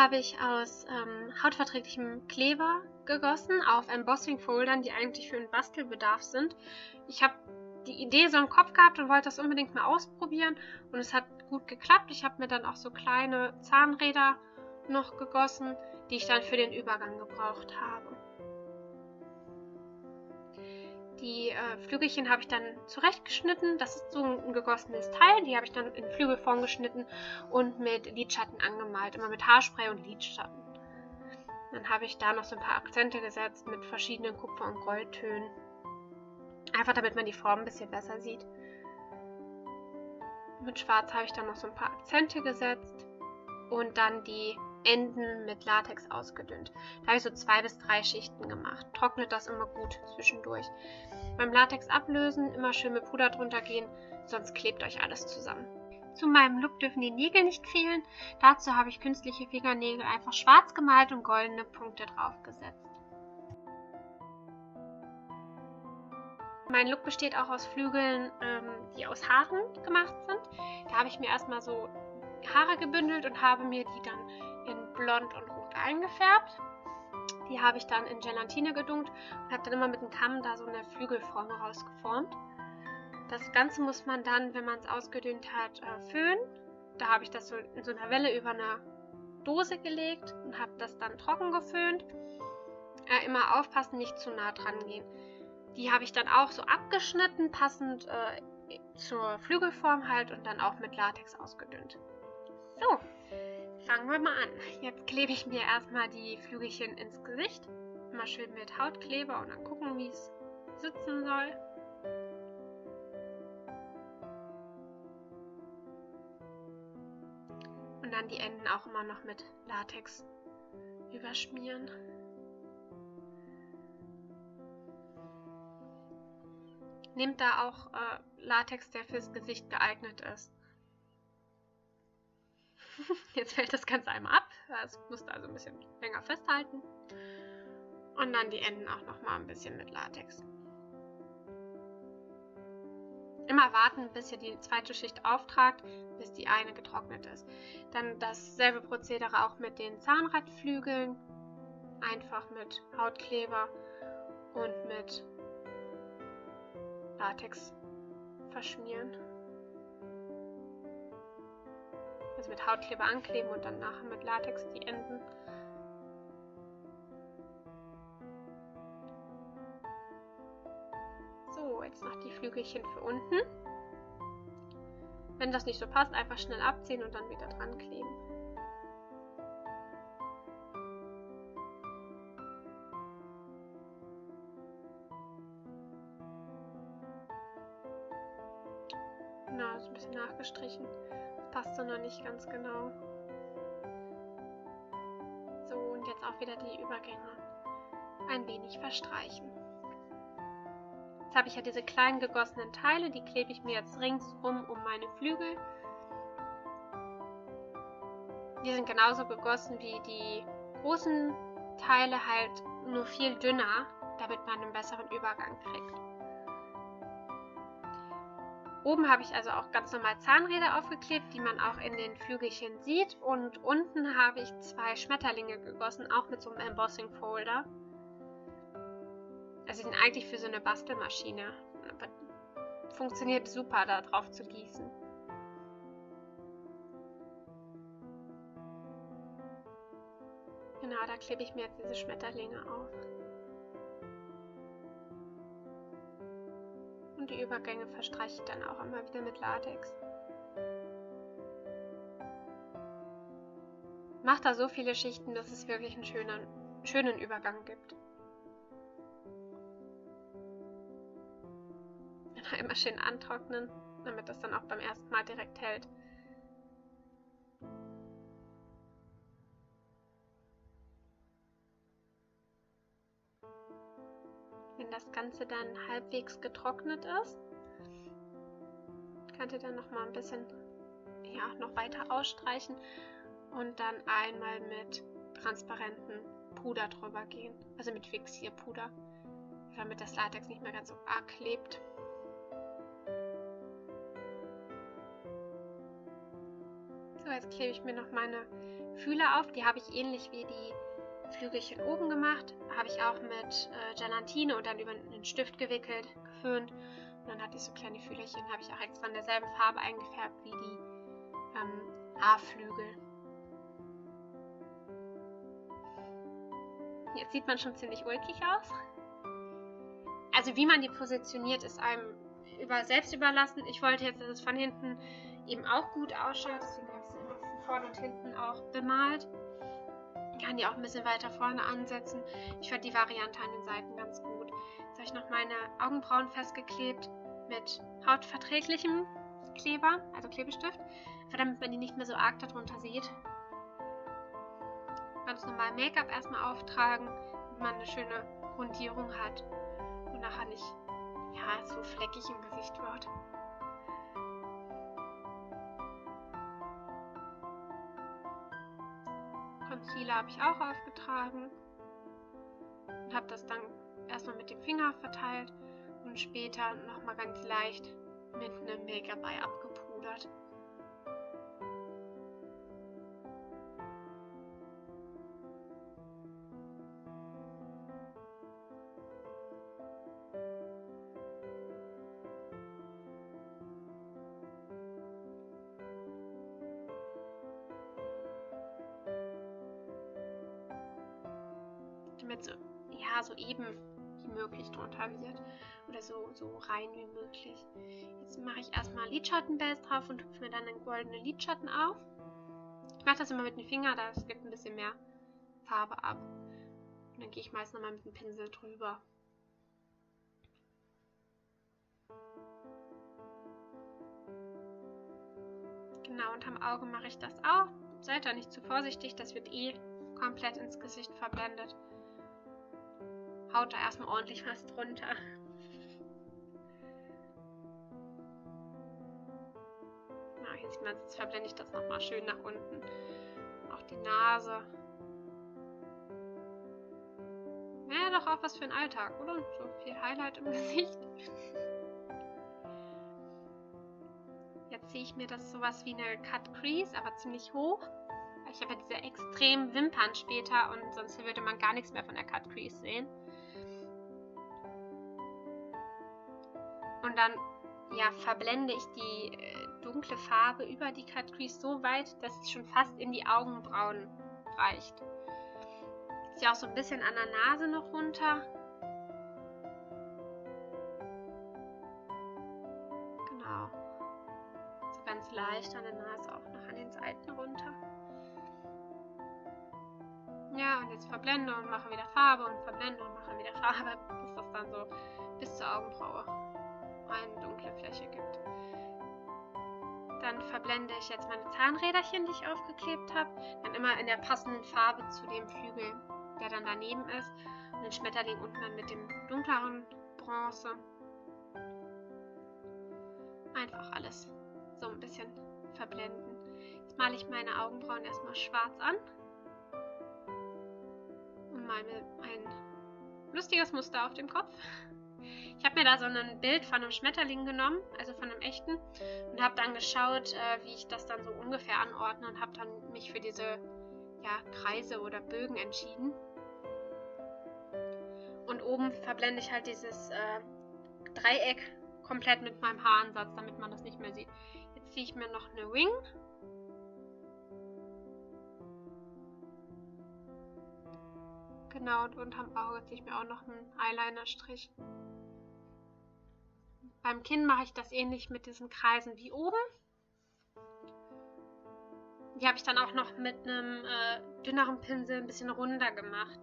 Habe ich aus ähm, hautverträglichem Kleber gegossen auf Embossing-Foldern, die eigentlich für den Bastelbedarf sind. Ich habe die Idee so im Kopf gehabt und wollte das unbedingt mal ausprobieren und es hat gut geklappt. Ich habe mir dann auch so kleine Zahnräder noch gegossen, die ich dann für den Übergang gebraucht habe. Die äh, Flügelchen habe ich dann zurechtgeschnitten. Das ist so ein gegossenes Teil. Die habe ich dann in Flügelform geschnitten und mit Lidschatten angemalt. Immer mit Haarspray und Lidschatten. Dann habe ich da noch so ein paar Akzente gesetzt mit verschiedenen Kupfer- und Goldtönen. Einfach damit man die Form ein bisschen besser sieht. Mit Schwarz habe ich dann noch so ein paar Akzente gesetzt und dann die Enden mit Latex ausgedünnt. Da habe ich so zwei bis drei Schichten gemacht. Trocknet das immer gut zwischendurch. Beim Latex ablösen immer schön mit Puder drunter gehen, sonst klebt euch alles zusammen. Zu meinem Look dürfen die Nägel nicht fehlen. Dazu habe ich künstliche Fingernägel einfach schwarz gemalt und goldene Punkte draufgesetzt. Mein Look besteht auch aus Flügeln, ähm, die aus Haaren gemacht sind. Da habe ich mir erstmal so Haare gebündelt und habe mir die dann in blond und rot eingefärbt. Die habe ich dann in Gelatine gedunkt und habe dann immer mit dem Kamm da so eine Flügelform rausgeformt. Das Ganze muss man dann, wenn man es ausgedünnt hat, äh, föhnen. Da habe ich das so in so einer Welle über eine Dose gelegt und habe das dann trocken geföhnt. Äh, immer aufpassen, nicht zu nah dran gehen. Die habe ich dann auch so abgeschnitten, passend äh, zur Flügelform halt und dann auch mit Latex ausgedünnt. So, fangen wir mal an. Jetzt klebe ich mir erstmal die Flügelchen ins Gesicht. Mal schön mit Hautkleber und dann gucken, wie es sitzen soll. Und dann die Enden auch immer noch mit Latex überschmieren. Nehmt da auch äh, Latex, der fürs Gesicht geeignet ist. Jetzt fällt das Ganze einmal ab. Das musst du also ein bisschen länger festhalten. Und dann die Enden auch nochmal ein bisschen mit Latex. Immer warten, bis ihr die zweite Schicht auftragt, bis die eine getrocknet ist. Dann dasselbe Prozedere auch mit den Zahnradflügeln. Einfach mit Hautkleber und mit Latex verschmieren. Also mit Hautkleber ankleben und dann nachher mit Latex die Enden. So, jetzt noch die Flügelchen für unten. Wenn das nicht so passt, einfach schnell abziehen und dann wieder dran kleben. Genau, so ein bisschen nachgestrichen passt so noch nicht ganz genau. So, und jetzt auch wieder die Übergänge ein wenig verstreichen. Jetzt habe ich ja diese kleinen gegossenen Teile, die klebe ich mir jetzt ringsum um meine Flügel. Die sind genauso gegossen wie die großen Teile, halt nur viel dünner, damit man einen besseren Übergang kriegt. Oben habe ich also auch ganz normal Zahnräder aufgeklebt, die man auch in den Flügelchen sieht. Und unten habe ich zwei Schmetterlinge gegossen, auch mit so einem Embossing Folder. Also sind eigentlich für so eine Bastelmaschine. Aber funktioniert super, da drauf zu gießen. Genau, da klebe ich mir jetzt diese Schmetterlinge auf. Die Übergänge verstreiche ich dann auch immer wieder mit Latex. Macht da so viele Schichten, dass es wirklich einen schönen, schönen Übergang gibt. Immer schön antrocknen, damit das dann auch beim ersten Mal direkt hält. Ganze dann halbwegs getrocknet ist, könnt ihr dann noch mal ein bisschen ja, noch weiter ausstreichen und dann einmal mit transparentem Puder drüber gehen, also mit Fixierpuder, damit das Latex nicht mehr ganz so arg klebt. So, jetzt klebe ich mir noch meine Fühler auf. Die habe ich ähnlich wie die Flügelchen oben gemacht. Habe ich auch mit äh, Gelatine und dann über einen Stift gewickelt, geföhnt. Und dann hatte ich so kleine Fühlerchen, habe ich auch extra in derselben Farbe eingefärbt wie die ähm, A-Flügel. Jetzt sieht man schon ziemlich ulkig aus. Also wie man die positioniert, ist einem über, selbst überlassen. Ich wollte jetzt, dass es von hinten eben auch gut ausschaut. Deswegen habe ich es von vorne und hinten auch bemalt. Kann die auch ein bisschen weiter vorne ansetzen. Ich fand die Variante an den Seiten ganz gut. Jetzt habe ich noch meine Augenbrauen festgeklebt mit hautverträglichem Kleber, also Klebestift, damit man die nicht mehr so arg darunter sieht. Ganz normal Make-up erstmal auftragen, damit man eine schöne Grundierung hat und nachher nicht ja, so fleckig im Gesicht wird. Concealer habe ich auch aufgetragen und habe das dann erstmal mit dem Finger verteilt und später nochmal ganz leicht mit einem Make-up-Ei abgepudert. Damit so, ja, so eben wie möglich drunter wird. Oder so, so rein wie möglich. Jetzt mache ich erstmal Lidschattenbase drauf und tupfe mir dann einen goldenen Lidschatten auf. Ich mache das immer mit dem Finger, das gibt ein bisschen mehr Farbe ab. Und dann gehe ich meist nochmal mit dem Pinsel drüber. Genau, und am Auge mache ich das auch. Seid da nicht zu vorsichtig, das wird eh komplett ins Gesicht verblendet haut da erstmal ordentlich was drunter. Na, hier sieht man, jetzt verblende ich das nochmal schön nach unten. Auch die Nase. Wäre doch auch was für ein Alltag, oder? So viel Highlight im Gesicht. Jetzt sehe ich mir das sowas wie eine Cut Crease, aber ziemlich hoch. Ich habe ja diese extremen Wimpern später und sonst würde man gar nichts mehr von der Cut Crease sehen. Und dann ja, verblende ich die äh, dunkle Farbe über die Cut Crease so weit, dass es schon fast in die Augenbrauen reicht. Ist ja auch so ein bisschen an der Nase noch runter. Genau. So ganz leicht an der Nase auch noch an den Seiten runter. Ja, und jetzt verblende und mache wieder Farbe und verblende und mache wieder Farbe, bis das dann so bis zur Augenbraue eine dunkle Fläche gibt. Dann verblende ich jetzt meine Zahnräderchen, die ich aufgeklebt habe, dann immer in der passenden Farbe zu dem Flügel, der dann daneben ist. Und den Schmetterling unten dann mit dem dunkleren Bronze. Einfach alles so ein bisschen verblenden. Jetzt male ich meine Augenbrauen erstmal schwarz an und male ein lustiges Muster auf dem Kopf. Ich habe mir da so ein Bild von einem Schmetterling genommen, also von einem echten, und habe dann geschaut, äh, wie ich das dann so ungefähr anordne und habe dann mich für diese ja, Kreise oder Bögen entschieden. Und oben verblende ich halt dieses äh, Dreieck komplett mit meinem Haaransatz, damit man das nicht mehr sieht. Jetzt ziehe ich mir noch eine Wing. Genau, und unterm Auge ziehe ich mir auch noch einen Eyeliner-Strich. Beim Kinn mache ich das ähnlich mit diesen Kreisen wie oben. Die habe ich dann auch noch mit einem äh, dünneren Pinsel ein bisschen runder gemacht.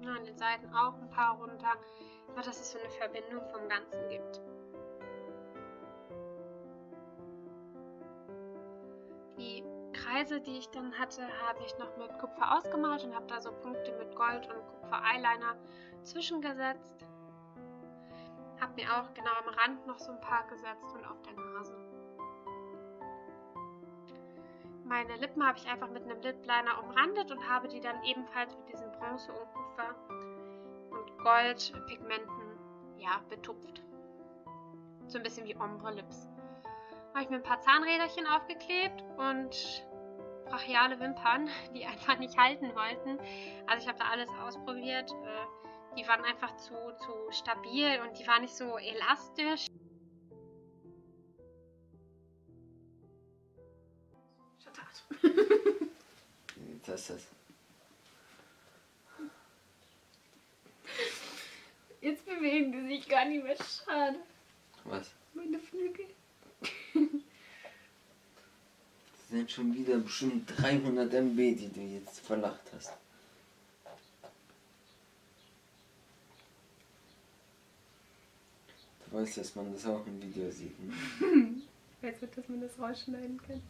Ja, an den Seiten auch ein paar runter, aber dass es so eine Verbindung vom Ganzen gibt. Kreise, die ich dann hatte, habe ich noch mit Kupfer ausgemalt und habe da so Punkte mit Gold und Kupfer-Eyeliner zwischengesetzt. Habe mir auch genau am Rand noch so ein paar gesetzt und auf der Nase. Meine Lippen habe ich einfach mit einem Lip-Liner umrandet und habe die dann ebenfalls mit diesen Bronze und Kupfer und Goldpigmenten ja, betupft. So ein bisschen wie Ombre Lips. Habe ich mir ein paar Zahnräderchen aufgeklebt und brachiale Wimpern, die einfach nicht halten wollten. Also ich habe da alles ausprobiert. Äh, die waren einfach zu, zu stabil und die waren nicht so elastisch. Jetzt hast du das. Jetzt bewegen die sich gar nicht mehr. Schade. Was? Meine Flügel. Sind schon wieder bestimmt 300 MB, die du jetzt verlacht hast. Du weißt, dass man das auch im Video sieht. Ne? Weißt du, dass man das rausschneiden kann?